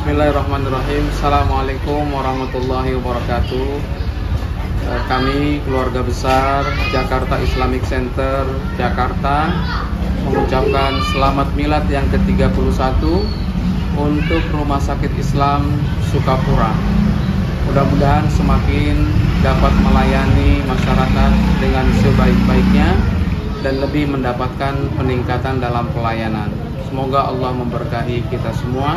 Bismillahirrahmanirrahim Assalamualaikum warahmatullahi wabarakatuh Eh, Kami keluarga besar Jakarta Islamic Center Jakarta Mengucapkan selamat milad yang ke-31 Untuk Rumah Sakit Islam Sukapura Mudah-mudahan semakin dapat melayani masyarakat dengan sebaik-baiknya dan lebih mendapatkan peningkatan dalam pelayanan. Semoga Allah memberkahi kita semua.